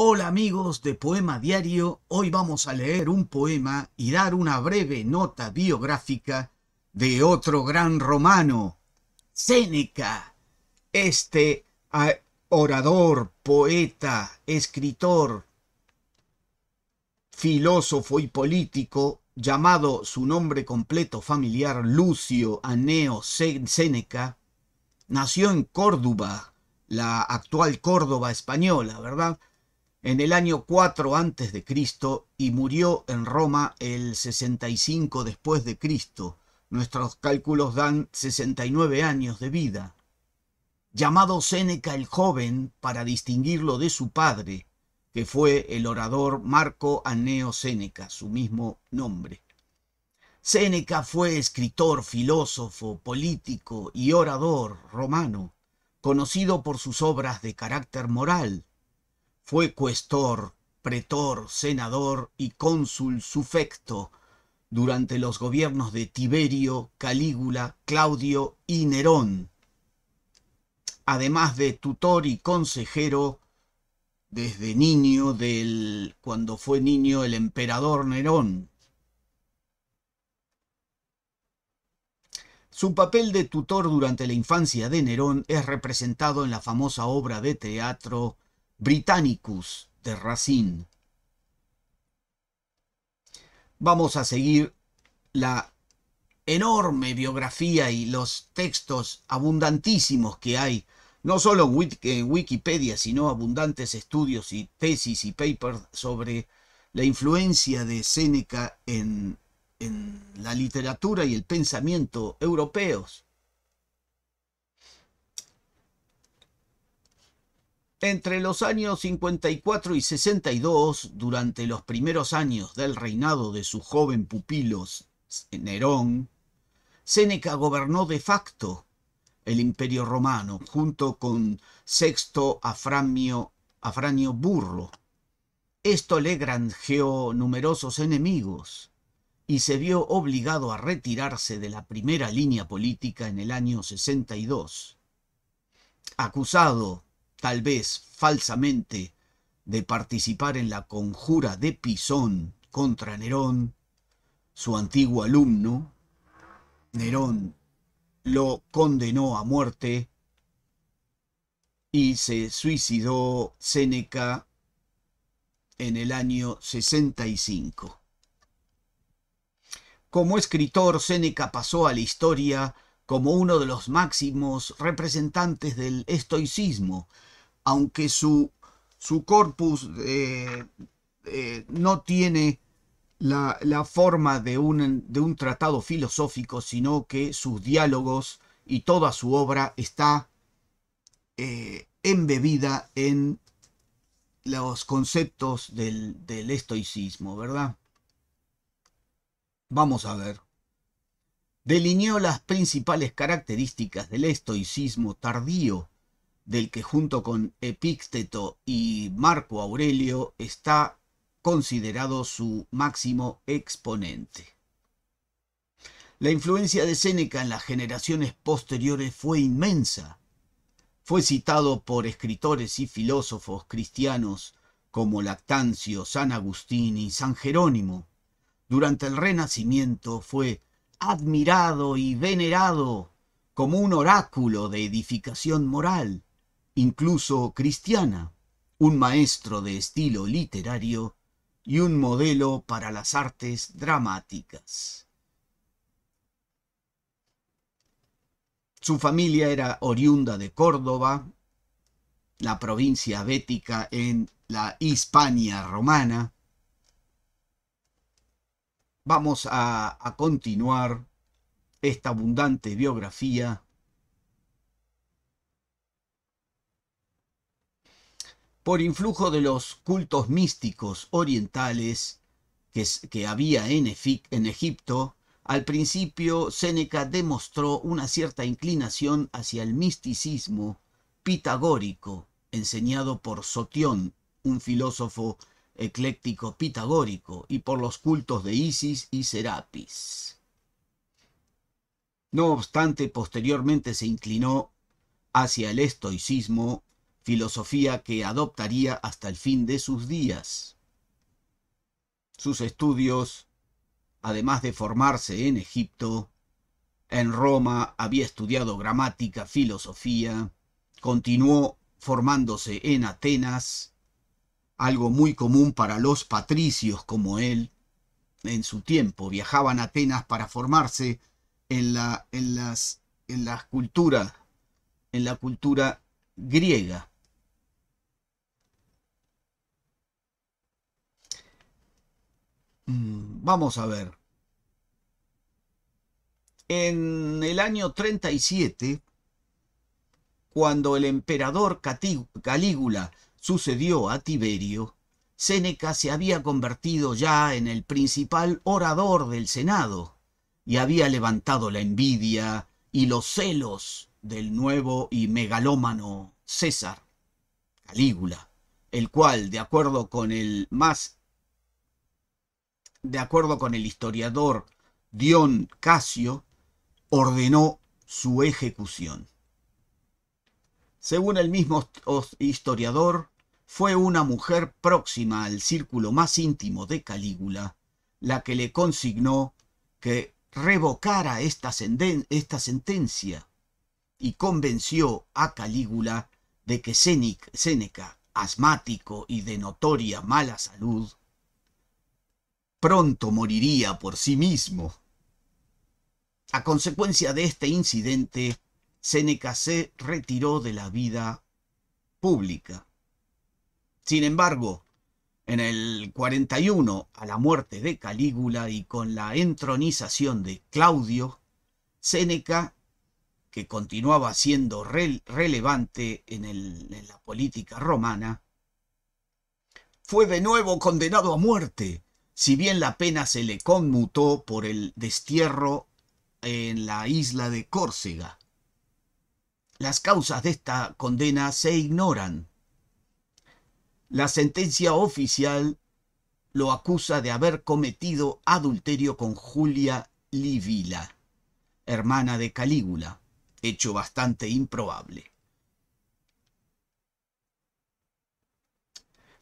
Hola amigos de Poema Diario, hoy vamos a leer un poema y dar una breve nota biográfica de otro gran romano, Séneca. Este orador, poeta, escritor, filósofo y político, llamado su nombre completo familiar Lucio Aneo Séneca, nació en Córdoba, la actual Córdoba española, ¿verdad? En el año 4 antes de Cristo y murió en Roma el 65 después de Cristo. Nuestros cálculos dan 69 años de vida. Llamado Séneca el joven para distinguirlo de su padre, que fue el orador Marco Anneo Séneca, su mismo nombre. Séneca fue escritor, filósofo, político y orador romano, conocido por sus obras de carácter moral, fue cuestor, pretor, senador y cónsul sufecto durante los gobiernos de Tiberio, Calígula, Claudio y Nerón, además de tutor y consejero desde niño del cuando fue niño el emperador Nerón. Su papel de tutor durante la infancia de Nerón es representado en la famosa obra de teatro Britannicus de Racine. Vamos a seguir la enorme biografía y los textos abundantísimos que hay, no solo en Wikipedia, sino abundantes estudios y tesis y papers sobre la influencia de Séneca en, en la literatura y el pensamiento europeos. Entre los años 54 y 62, durante los primeros años del reinado de su joven pupilo Nerón, Séneca gobernó de facto el imperio romano junto con Sexto Afranio, Afranio Burro. Esto le granjeó numerosos enemigos y se vio obligado a retirarse de la primera línea política en el año 62. Acusado tal vez falsamente, de participar en la conjura de Pisón contra Nerón, su antiguo alumno, Nerón lo condenó a muerte y se suicidó Séneca en el año 65. Como escritor, Séneca pasó a la historia como uno de los máximos representantes del estoicismo, aunque su, su corpus eh, eh, no tiene la, forma de un, de un, tratado filosófico, sino que sus diálogos y toda su obra está eh, embebida en los conceptos del, del estoicismo, ¿verdad? Vamos a ver. Delineó las principales características del estoicismo tardío del que junto con Epícteto y Marco Aurelio está considerado su máximo exponente. La influencia de Séneca en las generaciones posteriores fue inmensa. Fue citado por escritores y filósofos cristianos como Lactancio, San Agustín y San Jerónimo. Durante el Renacimiento fue admirado y venerado como un oráculo de edificación moral incluso cristiana, un maestro de estilo literario y un modelo para las artes dramáticas. Su familia era oriunda de Córdoba, la provincia bética en la Hispania romana. Vamos a, continuar esta abundante biografía. Por influjo de los cultos místicos orientales que, había en, en Egipto, al principio Séneca demostró una cierta inclinación hacia el misticismo pitagórico, enseñado por Sotión, un filósofo ecléctico pitagórico, y por los cultos de Isis y Serapis. No obstante, posteriormente se inclinó hacia el estoicismo filosofía que adoptaría hasta el fin de sus días. Sus estudios, además de formarse en Egipto, en Roma había estudiado gramática, filosofía, continuó formándose en Atenas, algo muy común para los patricios como él. En su tiempo viajaban a Atenas para formarse en la, en las, en la cultura, en la cultura griega. Mm, vamos a ver. En el año 37, cuando el emperador Calígula sucedió a Tiberio, Séneca se había convertido ya en el principal orador del Senado y había levantado la envidia y los celos del nuevo y megalómano César, Calígula, el cual, de acuerdo con el más de acuerdo con el historiador Dion Casio, ordenó su ejecución. Según el mismo historiador, fue una mujer próxima al círculo más íntimo de Calígula la que le consignó que revocara esta, esta sentencia y convenció a Calígula de que Séneca, asmático y de notoria mala salud, pronto moriría por sí mismo. A consecuencia de este incidente, Séneca se retiró de la vida pública. Sin embargo, en el 41, a la muerte de Calígula y con la entronización de Claudio, Séneca, que continuaba siendo relevante en, en la política romana, fue de nuevo condenado a muerte, si bien la pena se le conmutó por el destierro en la isla de Córcega. Las causas de esta condena se ignoran. La sentencia oficial lo acusa de haber cometido adulterio con Julia Livila, hermana de Calígula, hecho bastante improbable.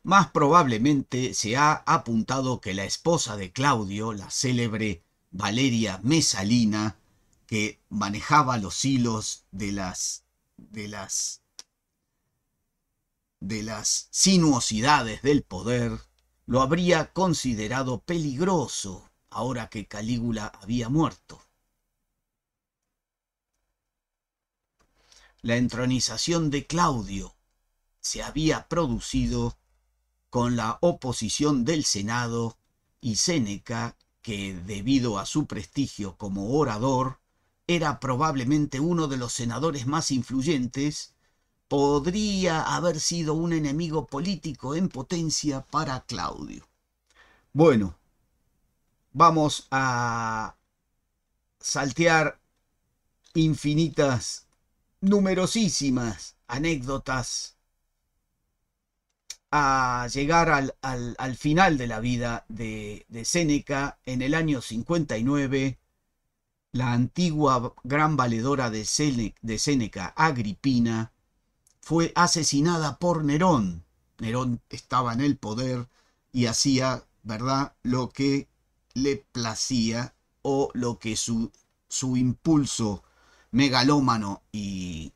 Más probablemente se ha apuntado que la esposa de Claudio, la célebre Valeria Mesalina, que manejaba los hilos de las de las de las sinuosidades del poder, lo habría considerado peligroso ahora que Calígula había muerto. La entronización de Claudio se había producido con la oposición del Senado y Séneca que debido a su prestigio como orador, era probablemente uno de los senadores más influyentes, podría haber sido un enemigo político en potencia para Claudio. Bueno, vamos a saltear infinitas, numerosísimas anécdotas a llegar al, final de la vida de, de Séneca en el año 59, la antigua gran valedora de Séneca, Agripina, fue asesinada por Nerón. Nerón estaba en el poder y hacía, ¿verdad?, lo que le placía o lo que su, su impulso megalómano y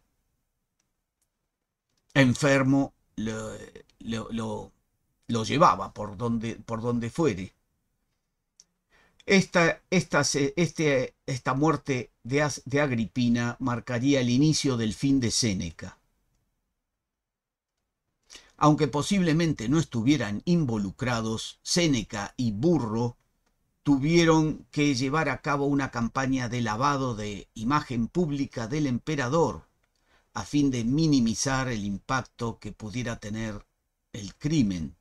enfermo lo, lo, llevaba por donde, por donde fuere. Esta, esta, este, esta muerte de, de Agripina marcaría el inicio del fin de Séneca. Aunque posiblemente no estuvieran involucrados, Séneca y Burro tuvieron que llevar a cabo una campaña de lavado de imagen pública del emperador a fin de minimizar el impacto que pudiera tener el crimen.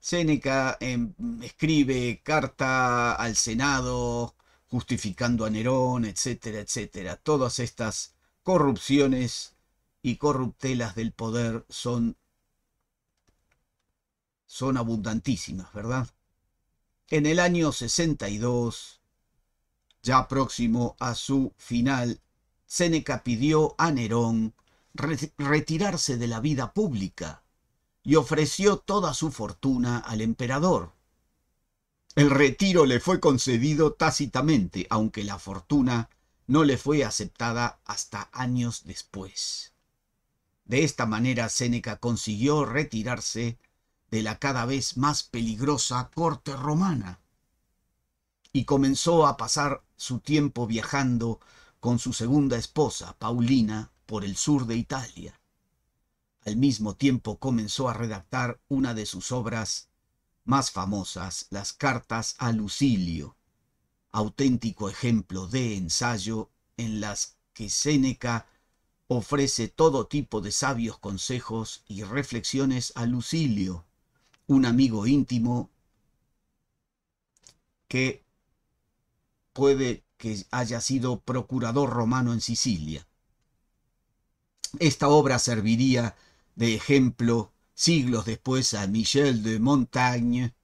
Séneca em, escribe carta al Senado justificando a Nerón, etcétera, etcétera. Todas estas corrupciones y corruptelas del poder son, son abundantísimas, ¿verdad? En el año 62, ya próximo a su final, Séneca pidió a Nerón retirarse de la vida pública y ofreció toda su fortuna al emperador. El retiro le fue concedido tácitamente, aunque la fortuna no le fue aceptada hasta años después. De esta manera Séneca consiguió retirarse de la cada vez más peligrosa corte romana y comenzó a pasar su tiempo viajando con su segunda esposa, Paulina, por el sur de Italia. Al mismo tiempo comenzó a redactar una de sus obras más famosas, las cartas a Lucilio, auténtico ejemplo de ensayo en las que Séneca ofrece todo tipo de sabios consejos y reflexiones a Lucilio, un amigo íntimo que puede que haya sido procurador romano en Sicilia. Esta obra serviría de ejemplo siglos después a Michel de Montaigne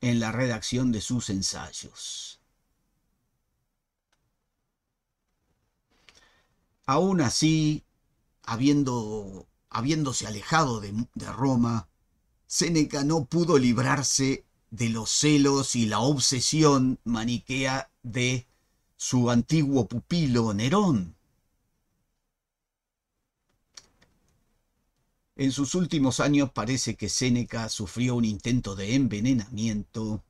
en la redacción de sus ensayos. Aún así, habiendo, habiéndose alejado de, de Roma, Séneca no pudo librarse de los celos y la obsesión maniquea de su antiguo pupilo Nerón. En sus últimos años parece que Séneca sufrió un intento de envenenamiento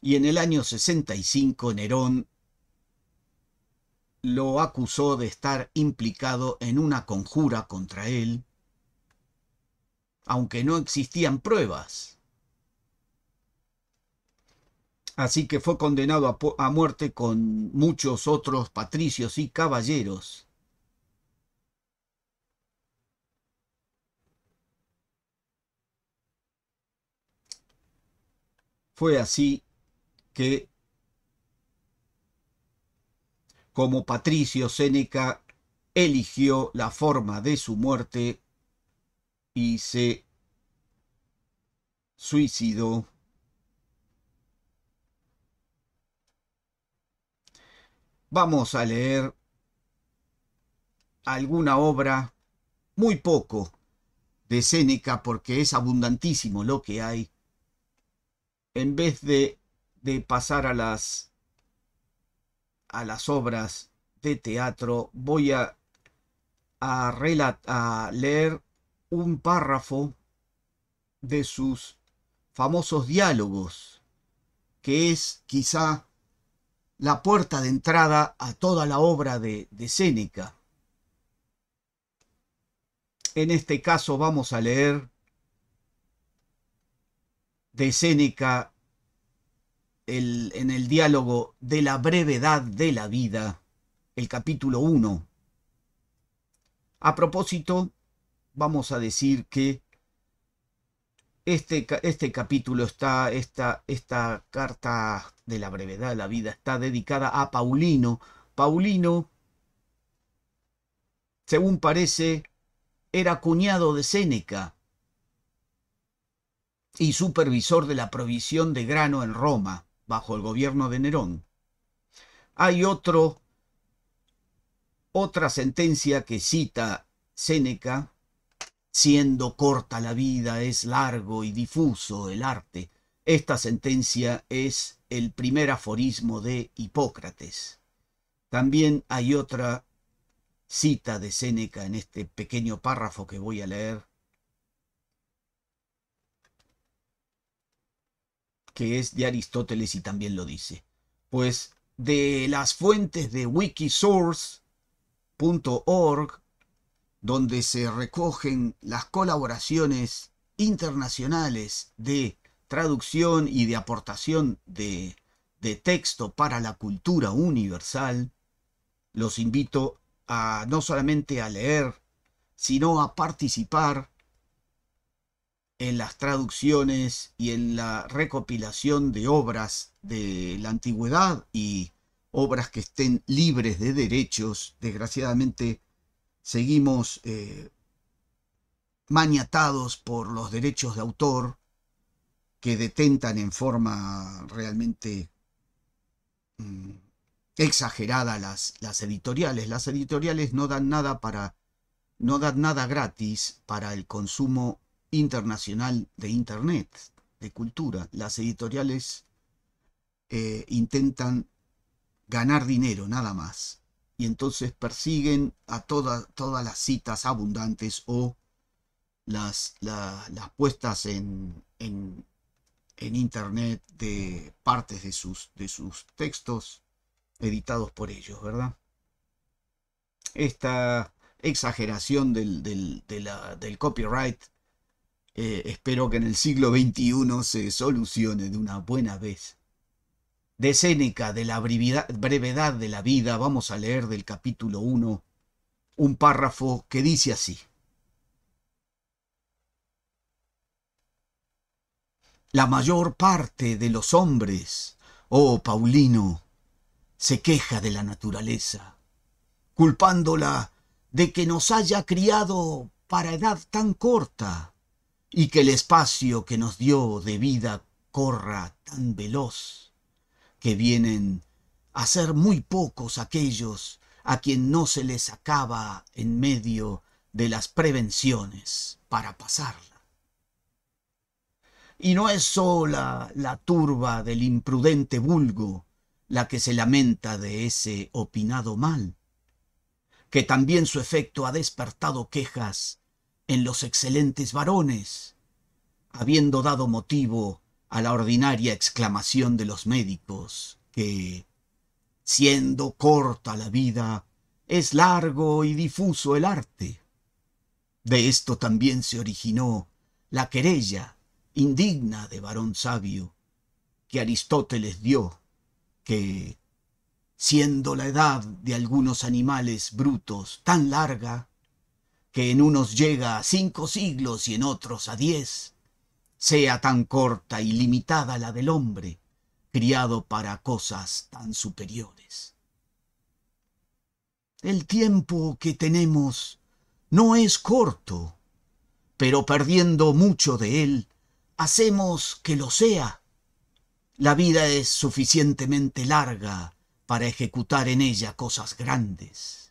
y en el año 65 Nerón lo acusó de estar implicado en una conjura contra él, aunque no existían pruebas. Así que fue condenado a, muerte con muchos otros patricios y caballeros Fue así que, como Patricio Séneca eligió la forma de su muerte y se suicidó. Vamos a leer alguna obra, muy poco, de Séneca, porque es abundantísimo lo que hay en vez de, de pasar a las, a las obras de teatro, voy a, a, a leer un párrafo de sus famosos diálogos, que es quizá la puerta de entrada a toda la obra de, de Séneca. En este caso vamos a leer de Séneca en el diálogo de la brevedad de la vida, el capítulo 1. A propósito, vamos a decir que este, este capítulo está, esta, esta carta de la brevedad de la vida está dedicada a Paulino. Paulino, según parece, era cuñado de Séneca y supervisor de la provisión de grano en Roma, bajo el gobierno de Nerón. Hay otro, otra sentencia que cita Séneca, siendo corta la vida, es largo y difuso el arte. Esta sentencia es el primer aforismo de Hipócrates. También hay otra cita de Séneca en este pequeño párrafo que voy a leer, que es de Aristóteles y también lo dice. Pues de las fuentes de wikisource.org, donde se recogen las colaboraciones internacionales de traducción y de aportación de, de texto para la cultura universal, los invito a no solamente a leer, sino a participar en las traducciones y en la recopilación de obras de la antigüedad y obras que estén libres de derechos. Desgraciadamente seguimos eh, maniatados por los derechos de autor que detentan en forma realmente mm, exagerada las, las editoriales. Las editoriales no dan nada para no dan nada gratis para el consumo internacional de Internet, de cultura. Las editoriales eh, intentan ganar dinero nada más. Y entonces persiguen a todas las citas abundantes o las, las puestas en, en, Internet de partes de sus, de sus textos editados por ellos, ¿verdad? Esta exageración del, del copyright eh, espero que en el siglo XXI se solucione de una buena vez. De Séneca, de la brevedad de la vida, vamos a leer del capítulo 1 un párrafo que dice así. La mayor parte de los hombres, oh Paulino, se queja de la naturaleza, culpándola de que nos haya criado para edad tan corta y que el espacio que nos dio de vida corra tan veloz, que vienen a ser muy pocos aquellos a quien no se les acaba en medio de las prevenciones para pasarla. Y no es sola la turba del imprudente vulgo la que se lamenta de ese opinado mal, que también su efecto ha despertado quejas en los excelentes varones, habiendo dado motivo a la ordinaria exclamación de los médicos, que, siendo corta la vida, es largo y difuso el arte. De esto también se originó la querella indigna de varón sabio que Aristóteles dio, que, siendo la edad de algunos animales brutos tan larga, que en unos llega a cinco siglos y en otros a diez, sea tan corta y limitada la del hombre, criado para cosas tan superiores. El tiempo que tenemos no es corto, pero perdiendo mucho de él, hacemos que lo sea. La vida es suficientemente larga para ejecutar en ella cosas grandes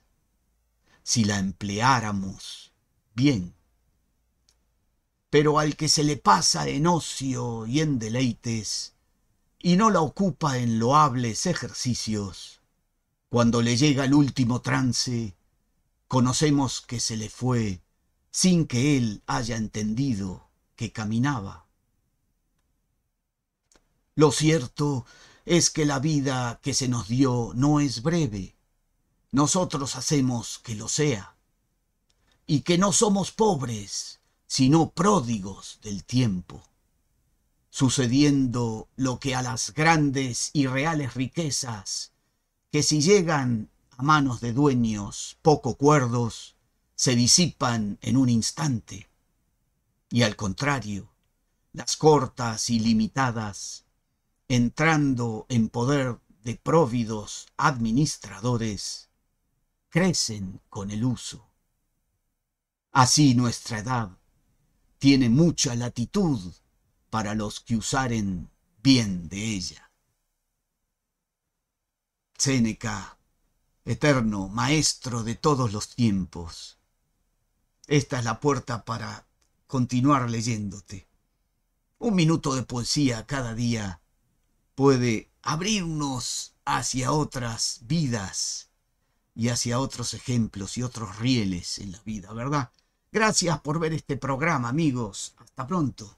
si la empleáramos bien. Pero al que se le pasa en ocio y en deleites, y no la ocupa en loables ejercicios, cuando le llega el último trance, conocemos que se le fue sin que él haya entendido que caminaba. Lo cierto es que la vida que se nos dio no es breve, nosotros hacemos que lo sea, y que no somos pobres, sino pródigos del tiempo, sucediendo lo que a las grandes y reales riquezas, que si llegan a manos de dueños poco cuerdos, se disipan en un instante, y al contrario, las cortas y limitadas, entrando en poder de próvidos administradores, crecen con el uso. Así nuestra edad tiene mucha latitud para los que usaren bien de ella. Séneca, eterno maestro de todos los tiempos, esta es la puerta para continuar leyéndote. Un minuto de poesía cada día puede abrirnos hacia otras vidas y hacia otros ejemplos y otros rieles en la vida, ¿verdad? Gracias por ver este programa, amigos. Hasta pronto.